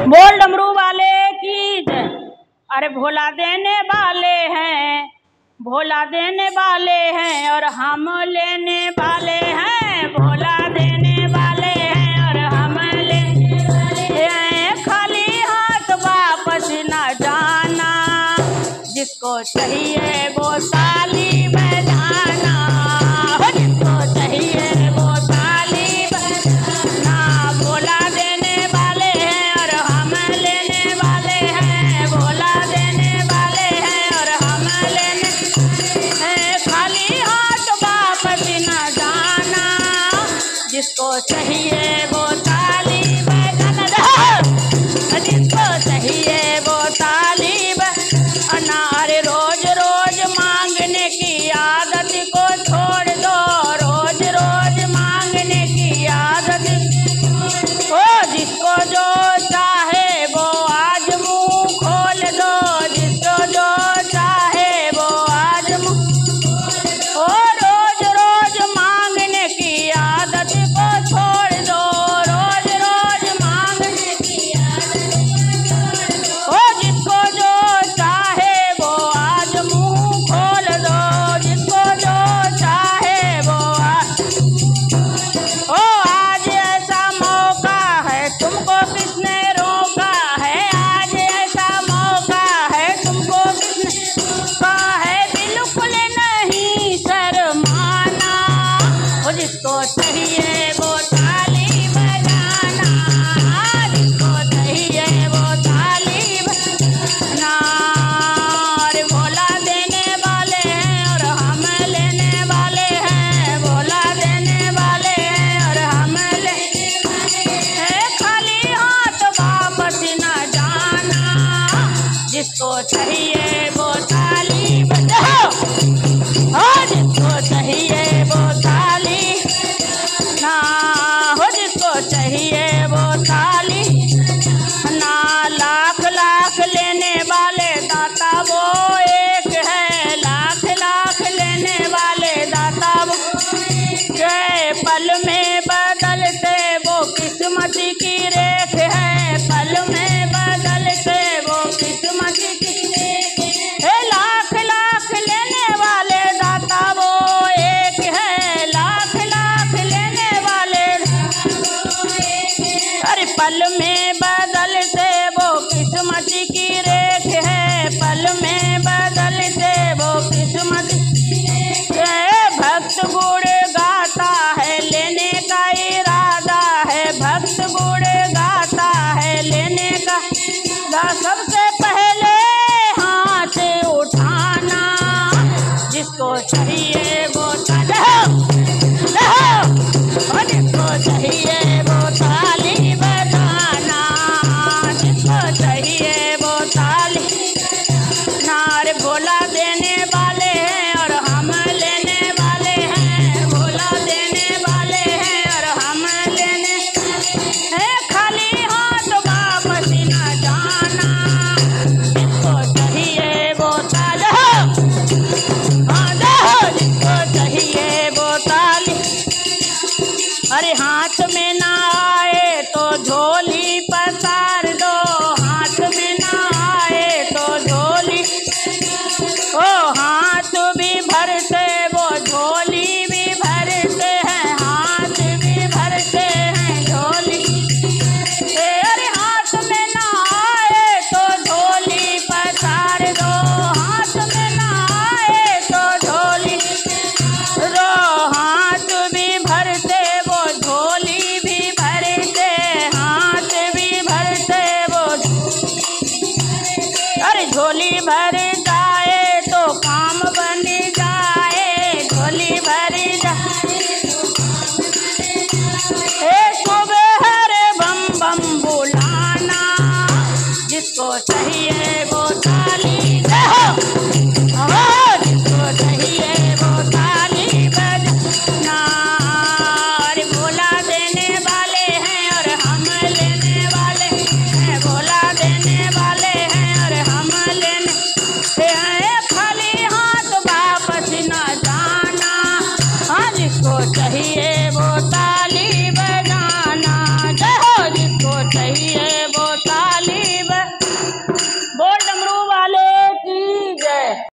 बोल डमरू वाले की अरे भोला देने वाले हैं, भोला देने वाले हैं और हम लेने वाले हैं। भोला देने वाले हैं और हम लेने वाले हैं। खाली हाथ वापस न जाना, जिसको चाहिए वो साली जिसको चाहिए वो तालीम हाँ, हाँ। जिसको चाहिए वो तालीम अनार रोज रोज मांगने की आदत को छोड़ दो। रोज रोज मांगने की आदत। हो जिसको जो चाहिए, वो थाली बजाओ और चाहिए, वो थाली ना, हो जिसको चाहिए, वो थाली ना, लाख लाख लेने वाले दाता, वो एक है। लाख लाख लेने वाले दाता, वो के पल में पल में बदल से वो किस्मत की रेख है। पल में बदल से वो किस्मत भक्त गुड़ गाता है, लेने का इरादा है। भक्त गुड़ गाता है, लेने का सबसे हमारे हाथ में ना झोली भर जा